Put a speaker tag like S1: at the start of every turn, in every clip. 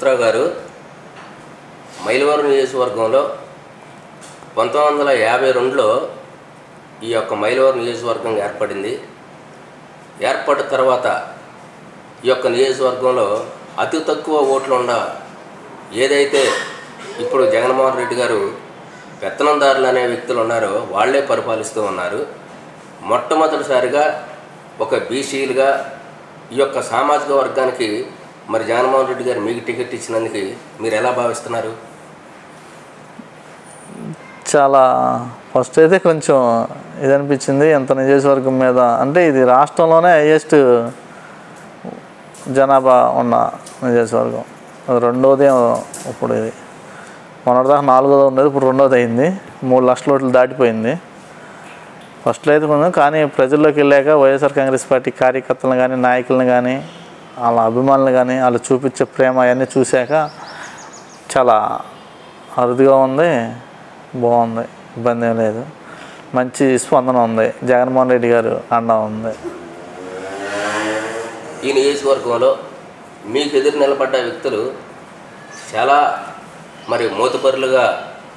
S1: శ్రీనివాసరావు గారు మైలవరం నియోజకవర్గంలో పంతొమ్మిది వందల యాభై రెండులో ఈ యొక్క మైలవరం నియోజకవర్గం ఏర్పడింది. ఏర్పడిన తర్వాత ఈ యొక్క నియోజకవర్గంలో అతి తక్కువ ఓట్లు ఉన్న ఏదైతే ఇప్పుడు జగన్మోహన్ రెడ్డి గారు పెత్తనందారులు అనే వ్యక్తులు ఉన్నారో వాళ్ళే పరిపాలిస్తూ ఉన్నారు. మొట్టమొదటిసారిగా ఒక బీసీలుగా ఈ యొక్క సామాజిక వర్గానికి మరి జగన్మోహన్ రెడ్డి గారు మీకు టికెట్ ఇచ్చినందుకు మీరు ఎలా భావిస్తున్నారు?
S2: చాలా ఫస్ట్ అయితే కొంచెం ఇది అనిపించింది ఎంత నియోజకవర్గం మీద అంటే ఇది రాష్ట్రంలోనే హైయెస్ట్ జనాభా ఉన్న నియోజకవర్గం. అది రెండోది ఇప్పుడు ఇది. మొన్నటిదాకా నాలుగోది ఉండేది ఇప్పుడు రెండోది అయింది. మూడు లక్షల ఓట్లు దాటిపోయింది. ఫస్ట్లో అయితే కొంచెం కానీ ప్రజల్లోకి వెళ్ళాక వైఎస్ఆర్ కాంగ్రెస్ పార్టీ కార్యకర్తలను కానీ నాయకులను కానీ వాళ్ళ అభిమానులు కానీ వాళ్ళు చూపించే ప్రేమ అవన్నీ చూశాక చాలా అరుదుగా ఉంది బాగుంది ఇబ్బంది ఏం లేదు. మంచి స్పందన ఉంది. జగన్మోహన్ రెడ్డి గారు అండ ఉంది.
S1: ఈ నియోజకవర్గంలో మీకు ఎదురు నిలబడ్డ వ్యక్తులు చాలా మరి మూతపరులుగా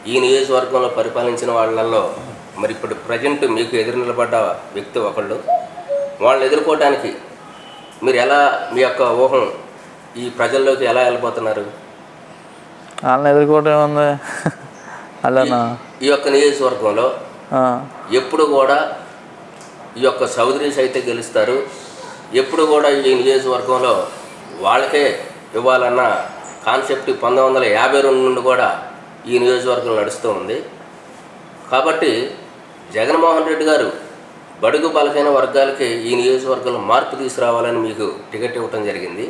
S1: ఈ నియోజకవర్గంలో పరిపాలించిన వాళ్ళల్లో మరి ఇప్పుడు ప్రజెంట్ మీకు ఎదురు నిలబడ్డ వ్యక్తి ఒకళ్ళు. వాళ్ళని ఎదుర్కోవటానికి మీరు ఎలా మీ యొక్క ఊహం ఈ ప్రజల్లోకి ఎలా వెళ్ళిపోతున్నారు
S2: వాళ్ళని ఎదుర్కోవటం ఏముంది? అలానా
S1: ఈ యొక్క నియోజకవర్గంలో ఎప్పుడు కూడా ఈ యొక్క చౌదరీస్ అయితే గెలుస్తారు. ఎప్పుడు కూడా ఈ నియోజకవర్గంలో వాళ్ళకే ఇవ్వాలన్న కాన్సెప్ట్ పంతొమ్మిది వందల యాభై రెండు నుండి కూడా ఈ నియోజకవర్గం నడుస్తూ ఉంది. కాబట్టి జగన్మోహన్ రెడ్డి గారు బడుగు బలహీన వర్గాలకి ఈ నియోజకవర్గంలో మార్పు తీసుకురావాలని మీకు టికెట్ ఇవ్వటం జరిగింది.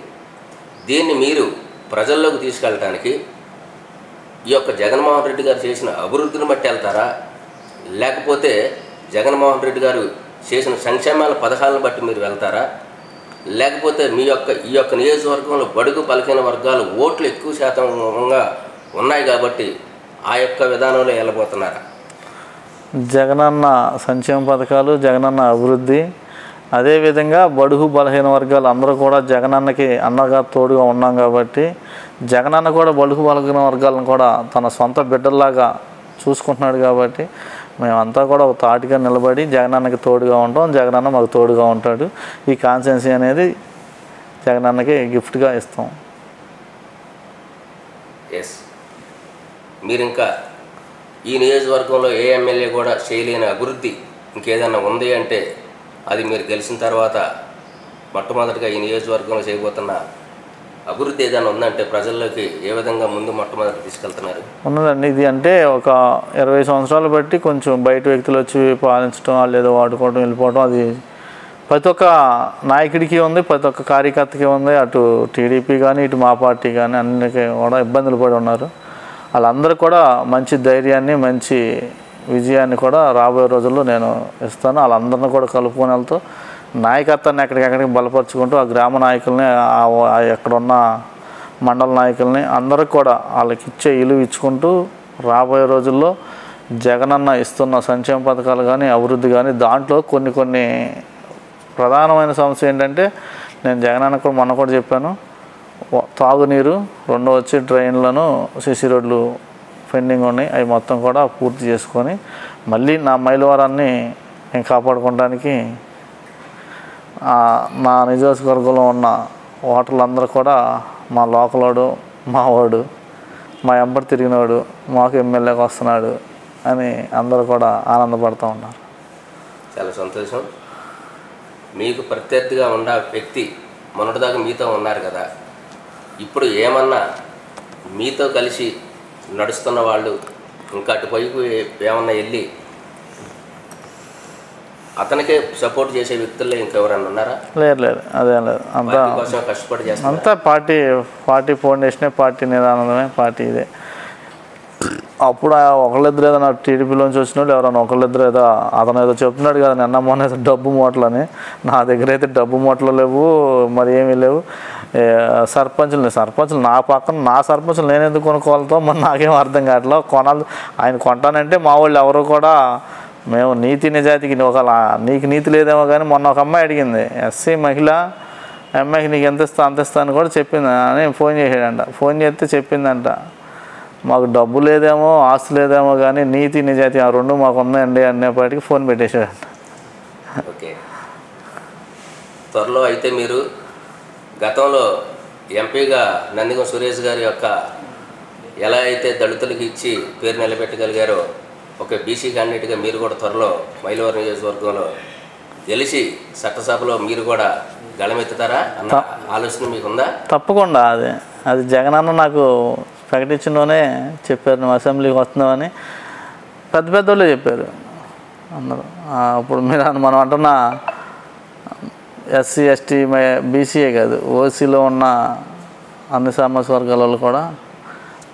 S1: దీన్ని మీరు ప్రజల్లోకి తీసుకెళ్ళటానికి ఈ యొక్క జగన్మోహన్ రెడ్డి గారు చేసిన అభివృద్ధిని బట్టి వెళ్తారా? లేకపోతే జగన్మోహన్ రెడ్డి గారు చేసిన సంక్షేమాల పథకాలను బట్టి మీరు వెళ్తారా? లేకపోతే మీ యొక్క ఈ యొక్క నియోజకవర్గంలో బడుగు బలహీన వర్గాలు ఓట్లు ఎక్కువ శాతంగా ఉన్నాయి కాబట్టి ఆ యొక్క విధానంలో వెళ్ళబోతున్నారా?
S2: జగనన్న సంక్షేమ పథకాలు జగనన్న అభివృద్ధి. అదేవిధంగా బడుగు బలహీన వర్గాలు అందరూ కూడా జగనన్నకి అన్నగా తోడుగా ఉన్నాం కాబట్టి జగనన్న కూడా బడుగు బలహీన వర్గాలను కూడా తన సొంత బిడ్డల్లాగా చూసుకుంటున్నాడు కాబట్టి మేమంతా కూడా ఒక తాటిగా నిలబడి జగనన్నకి తోడుగా ఉంటాం జగనన్న మాకు తోడుగా ఉంటాడు. ఈ కాన్సెన్సీ అనేది జగనన్నకి గిఫ్ట్గా ఇస్తాం.
S1: ఎస్ మీరు ఇంకా ఈ నియోజకవర్గంలో ఏ ఎమ్మెల్యే కూడా చేయలేని అభివృద్ధి ఇంకేదన్నా ఉంది అంటే అది మీరు గెలిచిన తర్వాత మొట్టమొదటిగా ఈ నియోజకవర్గంలో చేయబోతున్న అభివృద్ధి ఏదైనా ఉందంటే ప్రజల్లోకి ఏ విధంగా ముందు మొట్టమొదటి తీసుకెళ్తున్నారు?
S2: ఉన్నదండి. ఇది అంటే ఒక ఇరవై సంవత్సరాలు బట్టి కొంచెం బయట వ్యక్తులు వచ్చి పాలించడం లేదా వాడుకోవడం వెళ్ళిపోవడం అది ప్రతి ఒక్క నాయకుడికి ఉంది ప్రతి ఒక్క కార్యకర్తకి ఉంది. అటు టీడీపీ కానీ ఇటు మా పార్టీ కానీ అన్నిటికీ కూడా ఇబ్బందులు పడి ఉన్నారు. వాళ్ళందరూ కూడా మంచి ధైర్యాన్ని మంచి విజయాన్ని కూడా రాబోయే రోజుల్లో నేను ఇస్తాను. వాళ్ళందరిని కూడా కలుపుకొని వెళ్తూ నాయకత్వాన్ని ఎక్కడికెక్కడికి బలపరుచుకుంటూ ఆ గ్రామ నాయకుల్ని ఆ- ఎక్కడున్న మండల నాయకుల్ని అందరికి కూడా వాళ్ళకి ఇచ్చే ఇలువ ఇచ్చుకుంటూ రాబోయే రోజుల్లో జగనన్న ఇస్తున్న సంక్షేమ పథకాలు కానీ అభివృద్ధి కానీ దాంట్లో కొన్ని కొన్ని ప్రధానమైన సమస్య ఏంటంటే నేను జగనన్న కూడా మొన్న కూడా చెప్పాను తాగునీరు రెండో వచ్చి డ్రైన్లను సిసి రోడ్లు పెండింగ్ ఉన్నాయి. అవి మొత్తం కూడా పూర్తి చేసుకొని మళ్ళీ నా మైలవరాన్ని నేను కాపాడుకోవడానికి నా నియోజకవర్గంలో ఉన్న ఓటర్లందరూ కూడా మా లోకలోడు మా వాడు మా ఎంబడి తిరిగినవాడు మాకు ఎమ్మెల్యేకి వస్తున్నాడు అని అందరూ కూడా ఆనందపడుతూ ఉన్నారు.
S1: చాలా సంతోషం. మీకు ప్రత్యర్థిగా ఉన్న వ్యక్తి మొన్నటిదాకా మీతో ఉన్నారు కదా. ఇప్పుడు ఏమన్నా మీతో కలిసి నడుస్తున్న వాళ్ళు ఇంకా అటువైపు ఏమన్నా వెళ్ళి అతనికే సపోర్ట్ చేసే వ్యక్తుల్లో ఇంకెవరన్నా ఉన్నారా?
S2: లేదు లేదు. అదేం లేదు. అంతా
S1: కష్టపడి చేస్తున్నారు.
S2: అంతా పార్టీ పార్టీ ఫౌండేషనే పార్టీ నిదానమే పార్టీ ఇదే. అప్పుడు ఒకళ్ళిద్దరు ఏదైనా టీడీపీలోంచి వచ్చిన వాళ్ళు ఎవరైనా ఒకళ్ళిద్దరు ఏదో అతను ఏదో చెప్తున్నాడు కదా నిన్న మొన్న ఏదో డబ్బు మూటలని. నా దగ్గర అయితే డబ్బు మూటలు లేవు మరి ఏమీ లేవు. సర్పంచులు సర్పంచులు నా పక్కన నా సర్పంచులు నేను ఎందుకు కొనుక్కోవాలతో మరి నాకేం అర్థం కావట్లేదు కొనాలి ఆయన కొంటానంటే మా వాళ్ళు ఎవరు కూడా మేము నీతి నిజాయితీకి ఒక నీకు నీతి లేదేమో కానీ మొన్న ఒక అమ్మాయి అడిగింది ఎస్సీ మహిళ అమ్మాయికి నీకు ఎంత ఇస్తా అంత ఇస్తా అని కూడా చెప్పింది. అని ఫోన్ చేసాడంట ఫోన్ చేస్తే చెప్పిందంట. మాకు డబ్బు లేదేమో ఆస్తి లేదేమో కానీ నీతి నిజాయితీ ఆ రెండు మాకు ఉన్నాయండి అనేపాటికి ఫోన్ పెట్టేశాడంట
S1: ఓకే. త్వరలో అయితే మీరు గతంలో ఎంపీగా నందిగం సురేష్ గారి యొక్క ఎలా అయితే దళితులకు ఇచ్చి పేరు నిలబెట్టగలిగారో ఒక బీసీ క్యాండిడేట్గా మీరు కూడా త్వరలో మైలవరం నియోజకవర్గంలో గెలిచి చట్టసభలో మీరు కూడా గళమెత్తుతారా అన్న ఆలోచన మీకుందా
S2: తప్పకుండా అది. అది జగనన్న నాకు ప్రకటించడంలోనే చెప్పారు నువ్వు అసెంబ్లీకి వస్తున్నావని. పెద్ద పెద్ద వాళ్ళే చెప్పారు అందరూ. ఇప్పుడు మీరు మనం అంటున్న ఎస్సీ ఎస్టీ బీసీఏ కాదు ఓసీలో ఉన్న అన్ని సామాజిక వర్గాల వాళ్ళు కూడా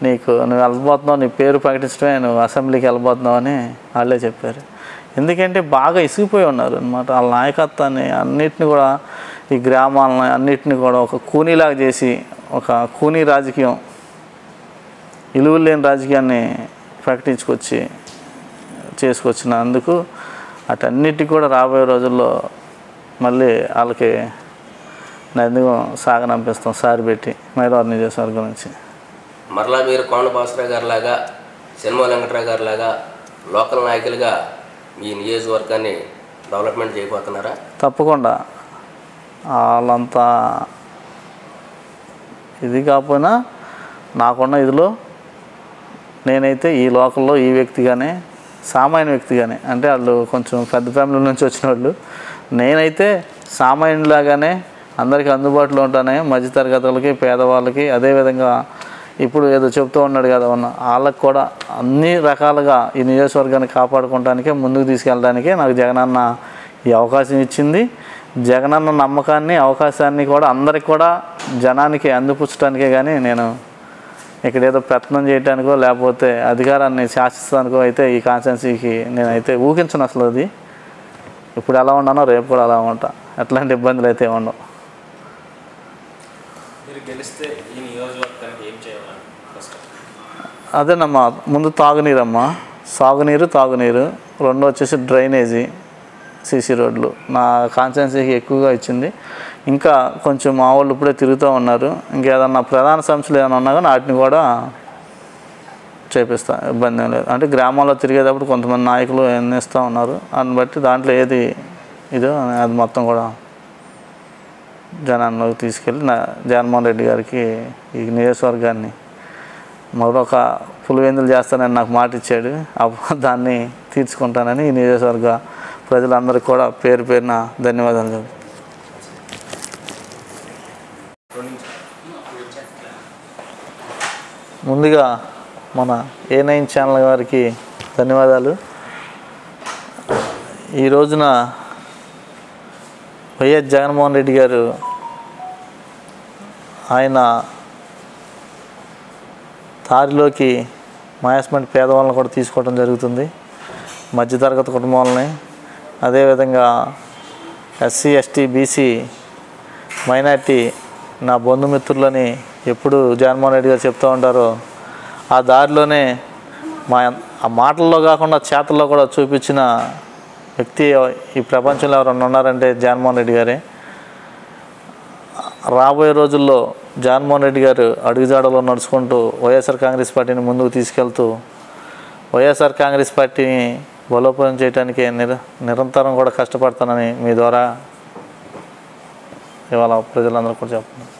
S2: నీకు నువ్వు వెళ్ళబోతున్నావు నీ పేరు ప్రకటించడమే నువ్వు అసెంబ్లీకి వెళ్ళబోతున్నావు అని వాళ్ళే చెప్పారు. ఎందుకంటే బాగా ఇసిగిపోయి ఉన్నారు అనమాట వాళ్ళ నాయకత్వాన్ని అన్నిటిని కూడా ఈ గ్రామాలని అన్నిటిని కూడా ఒక కూనీలాగా చేసి ఒక కూనీ రాజకీయం విలువలు లేని రాజకీయాన్ని ప్రకటించుకొచ్చి చేసుకొచ్చినందుకు అటన్నిటికి కూడా రాబోయే రోజుల్లో మళ్ళీ వాళ్ళకి నదిగం సాగనంపిస్తాం. సారి పెట్టి మైలవరం నియోజకవర్గం నుంచి
S1: మరలా మీరు కోన భాస్కర్ గారి లాగా సినిమా వెంకట్రావు గారి లాగా లోకల్ నాయకులుగా మీ నియోజకవర్గాన్ని డెవలప్మెంట్ చేయబోతున్నారా?
S2: తప్పకుండా. వాళ్ళంతా ఇది కాకపోయినా నాకున్న ఇదిలో నేనైతే ఈ లోకల్లో ఈ వ్యక్తిగానే సామాన్య వ్యక్తిగానే అంటే వాళ్ళు కొంచెం పెద్ద ఫ్యామిలీ నుంచి వచ్చిన వాళ్ళు నేనైతే సామాన్యులాగానే అందరికీ అందుబాటులో ఉంటానే మధ్యతరగతులకి పేదవాళ్ళకి అదేవిధంగా ఇప్పుడు ఏదో చెప్తూ ఉన్నాడు కదా ఉన్న వాళ్ళకి కూడా అన్ని రకాలుగా ఈ నియోజకవర్గాన్ని కాపాడుకోవడానికి ముందుకు తీసుకెళ్ళడానికి నాకు జగనన్న ఈ అవకాశం ఇచ్చింది. జగనన్న నమ్మకాన్ని అవకాశాన్ని కూడా అందరికి కూడా జనానికి అందిపుచ్చడానికే కానీ నేను ఇక్కడ ఏదో ప్రయత్నం చేయడానికో లేకపోతే అధికారాన్ని శాసిస్తానికో అయితే ఈ కాన్స్టెన్సీకి నేనైతే ఊహించను అసలు అది. ఇప్పుడు ఎలా ఉన్నానో రేపు కూడా అలా ఉంటా. ఎట్లాంటి ఇబ్బందులు అయితే ఉండవు. అదేనమ్మా ముందు తాగునీరు అమ్మా సాగునీరు తాగునీరు. రెండు వచ్చేసి డ్రైనేజీ సీసీ రోడ్లు. నా కాన్స్టెన్సీకి ఎక్కువగా ఇచ్చింది. ఇంకా కొంచెం మా వాళ్ళు ఇప్పుడే తిరుగుతూ ఉన్నారు. ఇంకేదన్నా ప్రధాన సమస్యలు ఏమైనా ఉన్నా కానీ వాటిని కూడా చేపిస్తా ఇబ్బంది ఏం లేదు. అంటే గ్రామాల్లో తిరిగేటప్పుడు కొంతమంది నాయకులు ఎన్నిస్తూ ఉన్నారు. దాన్ని బట్టి దాంట్లో ఏది ఇదో అది మొత్తం కూడా జనాల్లోకి తీసుకెళ్ళి నా జగన్మోహన్ రెడ్డి గారికి ఈ నియోజకవర్గాన్ని మరొక పులివెందులు చేస్తానని నాకు మాట ఇచ్చాడు. దాన్ని తీర్చుకుంటానని ఈ నియోజకవర్గ ప్రజలందరికీ కూడా పేరు పేరున ధన్యవాదాలు ముందుగా మన ఏ నైన్ ఛానల్ వారికి ధన్యవాదాలు. ఈ రోజున వైఎస్ జగన్మోహన్ రెడ్డి గారు ఆయన దారిలోకి మాయాస్మెంట్ పేదవాళ్ళని కూడా తీసుకోవడం జరుగుతుంది. మధ్యతరగతి కుటుంబాలని అదేవిధంగా ఎస్సీ ఎస్టీ బీసీ మైనార్టీ నా బంధుమిత్రులని ఎప్పుడు జగన్మోహన్ రెడ్డి గారు చెప్తూ ఉంటారో ఆ దారిలోనే మా ఆ మాటల్లో కాకుండా చేతల్లో కూడా చూపించిన వ్యక్తి ఈ ప్రపంచంలో ఎవరైనా ఉన్నారంటే జగన్మోహన్ రెడ్డి గారే. రాబోయే రోజుల్లో జగన్మోహన్ రెడ్డి గారు అడుగుజాడలో నడుచుకుంటూ వైఎస్ఆర్ కాంగ్రెస్ పార్టీని ముందుకు తీసుకెళ్తూ వైఎస్ఆర్ కాంగ్రెస్ పార్టీని బలోపేతం చేయడానికి నిర నిరంతరం కూడా కష్టపడతానని మీ ద్వారా ఇవాళ ప్రజలందరూ కూడా చెప్తున్నాను